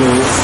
lưu